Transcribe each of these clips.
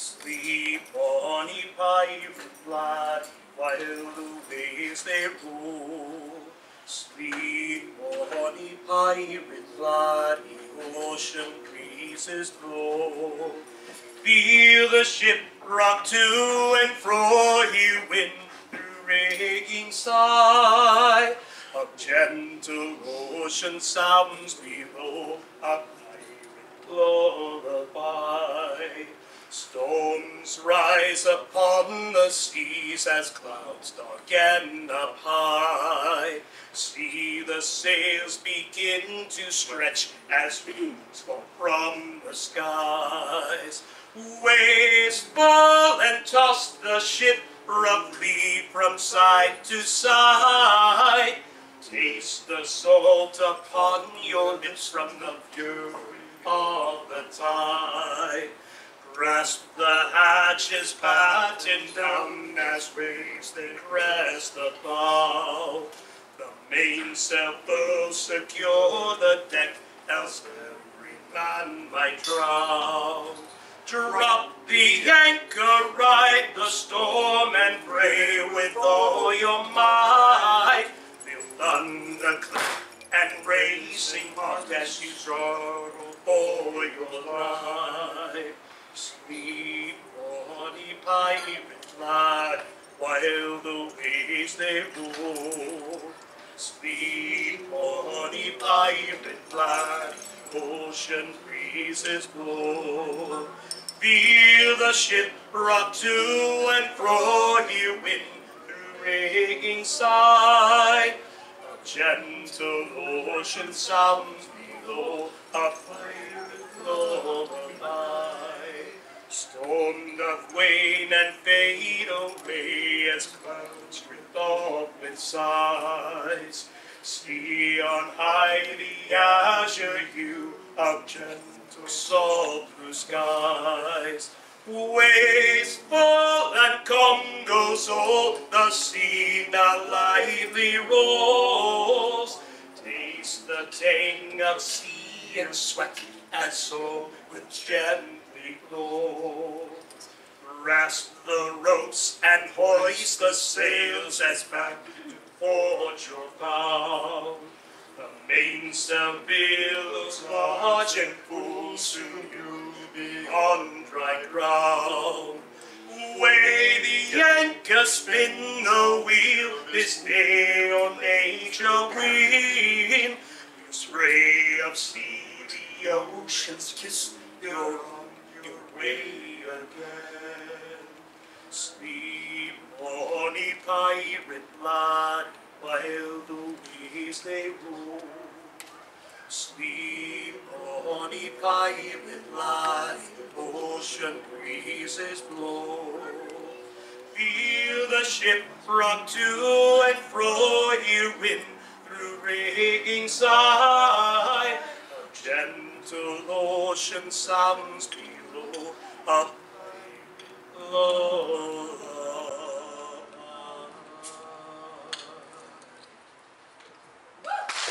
Sleep on, ye pirate lad, while the waves they roll. Sleep on, ye pirate lad, ye ocean breezes blow. Feel the ship rock to and fro, ye wind through raging sigh. A gentle ocean sounds below, a pirate lullaby. Storms rise upon the seas as clouds darken up high. See the sails begin to stretch as wings fall from the skies. Waves fall and toss the ship roughly from side to side. Taste the salt upon your lips from the fury of the tide. Grasp the hatches battened down as waves they crest the bow. The mainsail will secure the deck, else every man might drown. Drop the anchor, ride the storm, and pray with all your might. Feel thunder clap and racing heart as you struggle for your life. Sleep on ye pirate lad, while the waves they roll. Sleep on ye pirate lad, ocean breezes blow. Feel the ship rock to and fro, hear wind through raging side. A gentle ocean sounds below, a pirate lullaby. Doth wane and fade away as clouds drift off its sides. See on high the azure hue of gentle salt blue skies. Fall and Congo's all, the sea now lively rolls. Taste the tang of sea and sweat, and soul with gently blows. Grasp the ropes and hoist the sails as back to port you're bound. The mainsail billows large and full, soon you'll be on dry ground. Weigh the anchor spin the wheel, this day on nature wheel. This ray of sea, the ocean's kiss, you're on your way again. Sleep on ye pirate lad, while the waves they roll. Sleep on ye pirate lad, the ocean breezes blow. Feel the ship rock to and fro, hear wind through raging side. A gentle ocean sounds below, lullaby.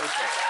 Okay.